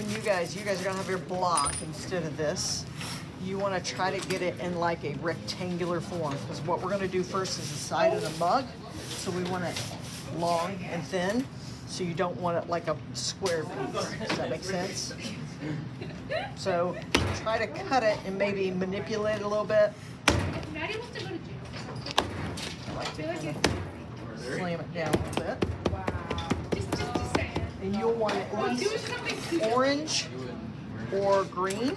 when you guys, you guys are gonna have your block instead of this. You wanna try to get it in like a rectangular form, because what we're gonna do first is the side of the mug. So we want it long and thin, so you don't want it like a square piece. Does that make sense? So try to cut it and maybe manipulate it a little bit. Maddie wants to go to jail. I like to kind of slam it down a little bit. And you'll want at least orange or green.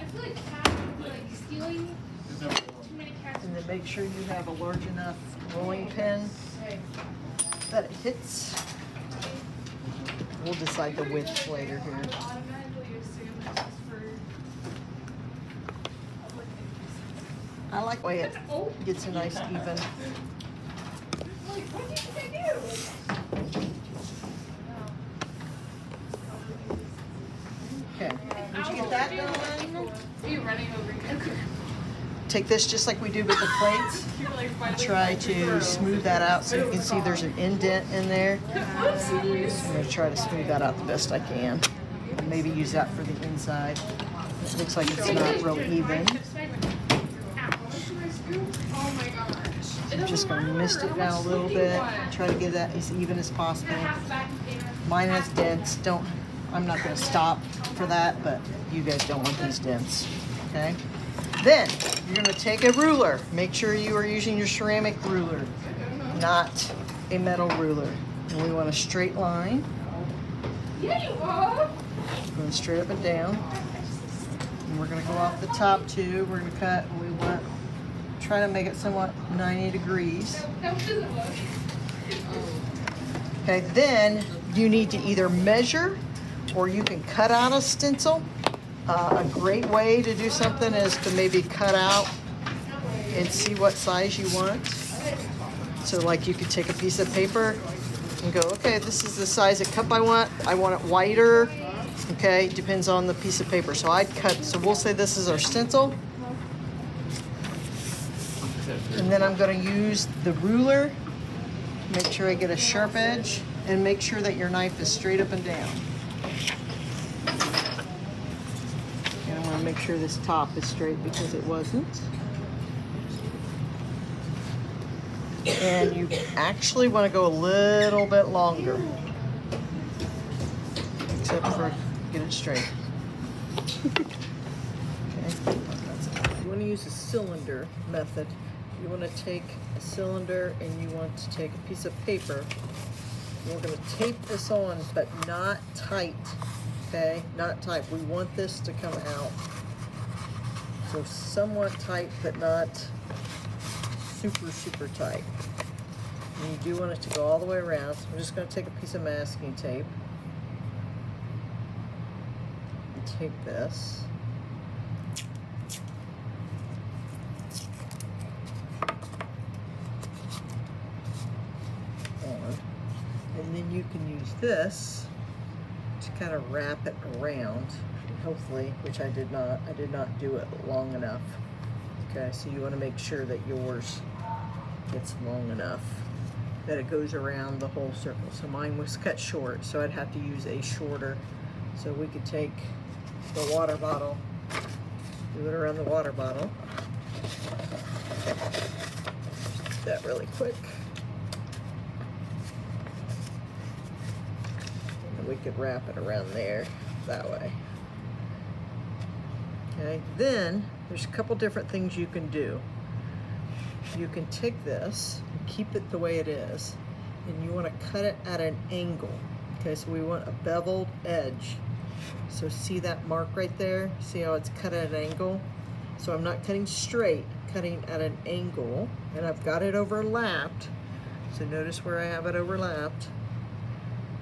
I feel like cats would be like stealing too many cats. And then make sure you have a large enough rolling pin that it hits. We'll decide the width later here. automatically assume it's just for I like the way it gets a nice even. like, what did you do? Okay, did you get that done? Are you running over here? Take this just like we do with the plates. You're like finally Try to smooth that out so you can see there's an indent in there. Oopsies. I'm gonna try to smooth that out the best I can. And maybe use that for the inside. It looks like it's not real even. Oh my gosh. It I'm just doesn't gonna mist it down a little bit. want? Try to get that as even as possible. Half back there. Mine has dents. Don't. I'm not gonna stop for that, but you guys don't want these dents. Okay. Then you're gonna take a ruler. Make sure you are using your ceramic ruler, not a metal ruler. And we want a straight line. Yeah, you are. Going straight up and down. And we're gonna go off the top too. We're gonna cut. We want try to make it somewhat 90 degrees. That doesn't look. Okay, then you need to either measure or you can cut out a stencil. Uh, a great way to do something is to maybe cut out and see what size you want. So like you could take a piece of paper and go, okay, this is the size of cup I want. I want it wider. Okay, depends on the piece of paper. So I'd cut, so we'll say this is our stencil. And then I'm gonna use the ruler Make sure I get a sharp edge and make sure that your knife is straight up and down. And I want to make sure this top is straight because it wasn't. And you actually want to go a little bit longer. Except for get it straight. okay. You want to use a cylinder method. You want to take a cylinder and you want to take a piece of paper. We're going to tape this on, but not tight. Okay, not tight. We want this to come out. So somewhat tight, but not super, super tight. And you do want it to go all the way around. So I'm just going to take a piece of masking tape and tape this. And then you can use this kind of wrap it around, hopefully, which I did not, I did not do it long enough. Okay, so you want to make sure that yours gets long enough that it goes around the whole circle. So mine was cut short, so I'd have to use a shorter. So we could take the water bottle, do it around the water bottle. Just that really quick. And we could wrap it around there that way. Okay, then there's a couple different things you can do. You can take this and keep it the way it is, and you want to cut it at an angle. Okay, so we want a beveled edge. So see that mark right there? See how it's cut at an angle? So I'm not cutting straight, cutting at an angle, and I've got it overlapped. So notice where I have it overlapped.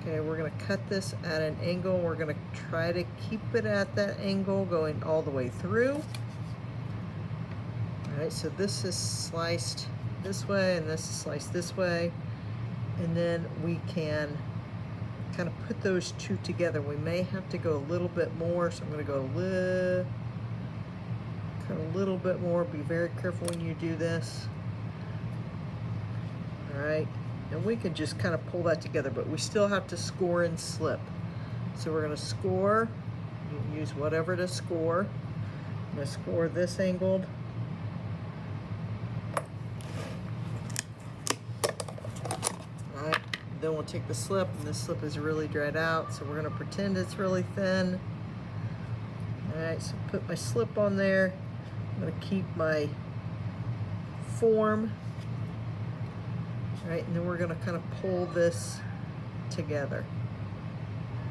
Okay, we're gonna cut this at an angle. We're gonna try to keep it at that angle going all the way through. All right, so this is sliced this way and this is sliced this way. And then we can kind of put those two together. We may have to go a little bit more, so I'm gonna go a little, of a little bit more. Be very careful when you do this. All right, and we can just kind of pull that together, but we still have to score and slip. So we're gonna score, you can use whatever to score. I'm gonna score this angled. All right, then we'll take the slip, and this slip is really dried out, so we're gonna pretend it's really thin. All right, so put my slip on there. I'm gonna keep my form. Right, and then we're gonna kind of pull this together.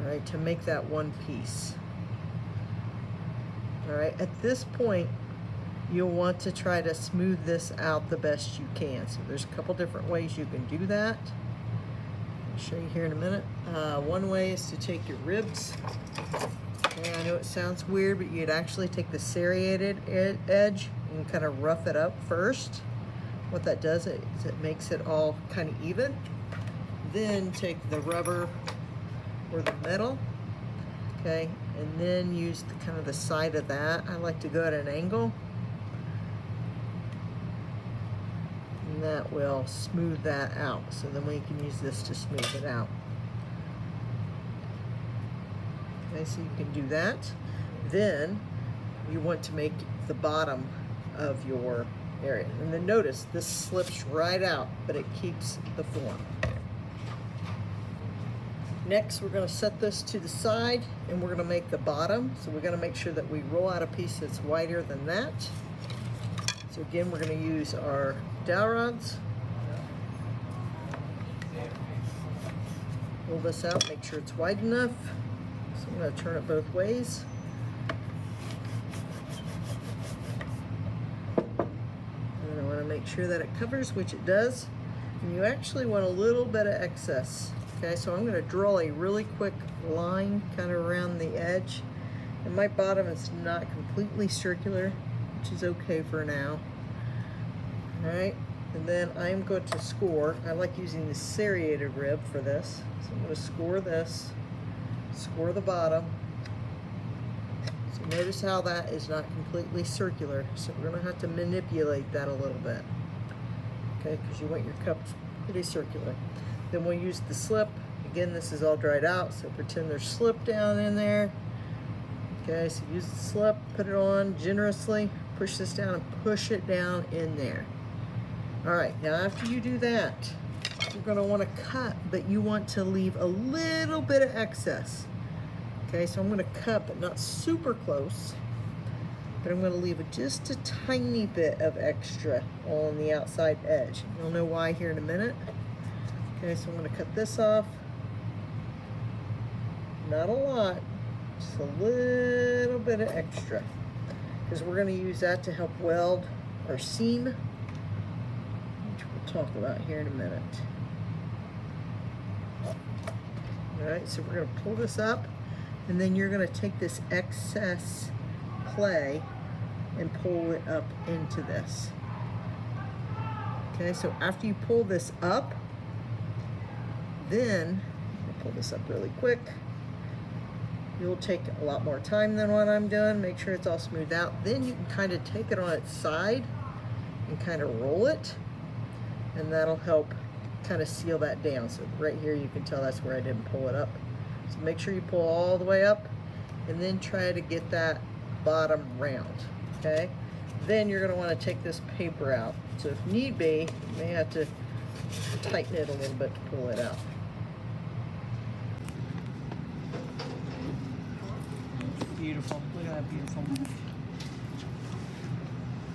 right, to make that one piece. All right, at this point, you'll want to try to smooth this out the best you can. So there's a couple different ways you can do that. I'll show you here in a minute. Uh, one way is to take your ribs. Okay, I know it sounds weird, but you'd actually take the serrated ed edge and kind of rough it up first. What that does is it makes it all kind of even. Then take the rubber or the metal, okay, and then use the kind of the side of that. I like to go at an angle. And that will smooth that out. So then we can use this to smooth it out. Okay, so you can do that. Then you want to make the bottom of your area. And then notice this slips right out, but it keeps the form. Next, we're gonna set this to the side and we're gonna make the bottom. So we're gonna make sure that we roll out a piece that's wider than that. So again, we're gonna use our dowel rods. Pull this out, make sure it's wide enough. So I'm gonna turn it both ways. And I wanna make sure that it covers, which it does. And you actually want a little bit of excess. Okay, so I'm gonna draw a really quick line kind of around the edge. And my bottom is not completely circular, which is okay for now. All right, and then I'm going to score. I like using the serrated rib for this. So I'm gonna score this, score the bottom. Notice how that is not completely circular. So we're gonna have to manipulate that a little bit. Okay, because you want your cup pretty circular. Then we'll use the slip. Again, this is all dried out, so pretend there's slip down in there. Okay, so use the slip, put it on generously, push this down and push it down in there. All right, now after you do that, you're gonna wanna cut, but you want to leave a little bit of excess. Okay, so I'm gonna cut, but not super close, but I'm gonna leave just a tiny bit of extra on the outside edge. You'll know why here in a minute. Okay, so I'm gonna cut this off. Not a lot, just a little bit of extra. Because we're gonna use that to help weld our seam, which we'll talk about here in a minute. All right, so we're gonna pull this up, and then you're gonna take this excess clay and pull it up into this. Okay, so after you pull this up, then, I'll pull this up really quick. You'll take a lot more time than what I'm doing. Make sure it's all smoothed out. Then you can kind of take it on its side and kind of roll it. And that'll help kind of seal that down. So right here you can tell that's where I didn't pull it up. So make sure you pull all the way up and then try to get that bottom round, okay? Then you're gonna wanna take this paper out. So if need be, you may have to tighten it a little bit to pull it out. Beautiful, look at that beautiful.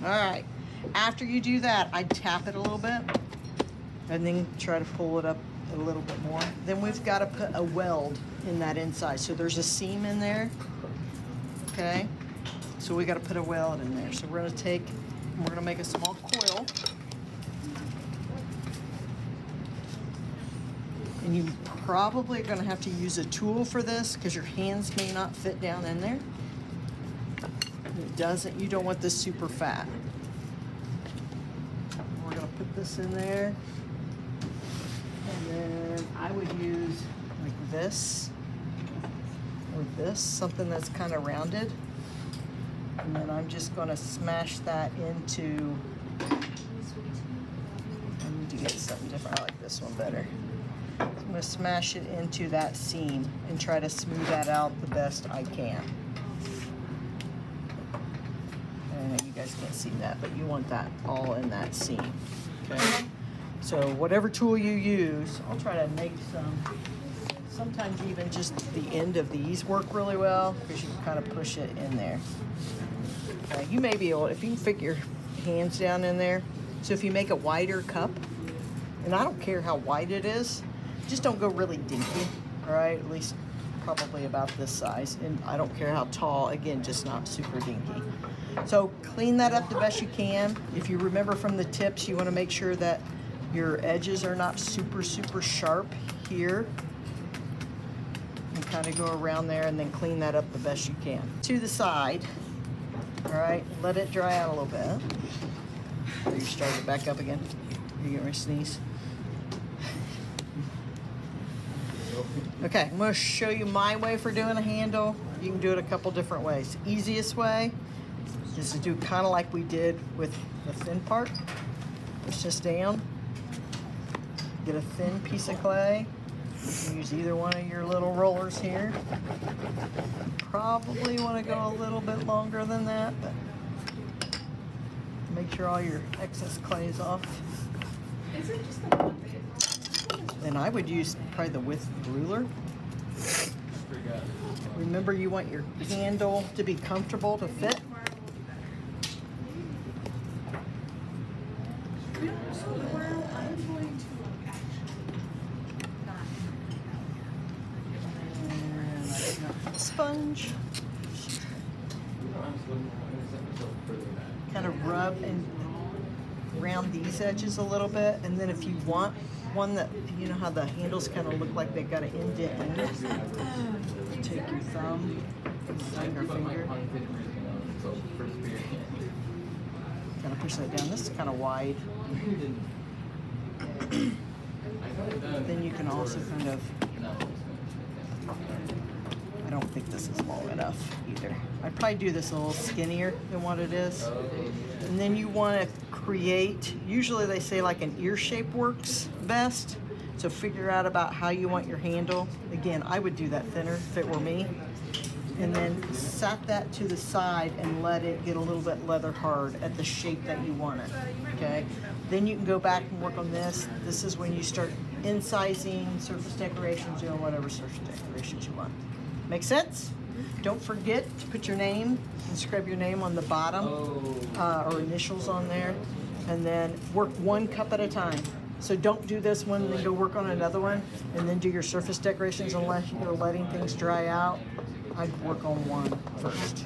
All right, after you do that, I tap it a little bit and then try to pull it up a little bit more. Then we've got to put a weld in that inside. So there's a seam in there, okay? So we got to put a weld in there. So we're gonna take, we're gonna make a small coil. And you probably are gonna have to use a tool for this because your hands may not fit down in there. It doesn't, you don't want this super fat. We're gonna put this in there. And then I would use like this this, something that's kind of rounded. And then I'm just gonna smash that into I need to get something different. I like this one better. I'm gonna smash it into that seam and try to smooth that out the best I can. Know you guys can't see that, but you want that all in that seam, okay? So whatever tool you use, I'll try to make some, sometimes even just the end of these work really well because you can kind of push it in there. Okay, you may be able, if you can fit your hands down in there, so if you make a wider cup, and I don't care how wide it is, just don't go really dinky, all right? At least probably about this size. And I don't care how tall, again, just not super dinky. So clean that up the best you can. If you remember from the tips, you wanna make sure that your edges are not super, super sharp here. Kind of go around there and then clean that up the best you can. To the side, all right, let it dry out a little bit. Are you starting it back up again? You get ready to sneeze? Okay, I'm gonna show you my way for doing a handle. You can do it a couple different ways. Easiest way is to do kind of like we did with the thin part. Push this down. Get a thin piece of clay. You can use either one of your little rollers here. Probably want to go a little bit longer than that, but make sure all your excess clay is off. Is it just the one thing? Then I would use probably the width ruler. Remember you want your handle to be comfortable to fit. So we're, I'm going to actually not. And I've got Sponge. Kind of rub and round these edges a little bit. And then if you want one that, you know how the handles kind of look like they've got an indent in it. Take your thumb, your finger, kind of push that down. This is kind of wide. Then you can also kind of, I don't think this is long enough either. I'd probably do this a little skinnier than what it is. And then you want to create, usually they say like an ear shape works best. So figure out about how you want your handle. Again, I would do that thinner if it were me. And then set that to the side and let it get a little bit leather hard at the shape that you want it, okay? Then you can go back and work on this. This is when you start incising, surface decorations, know, whatever surface decorations you want. Make sense? Don't forget to put your name, inscribe your name on the bottom, uh, or initials on there, and then work one cup at a time. So don't do this one and then go work on another one, and then do your surface decorations unless you're letting things dry out. I'd work on one first.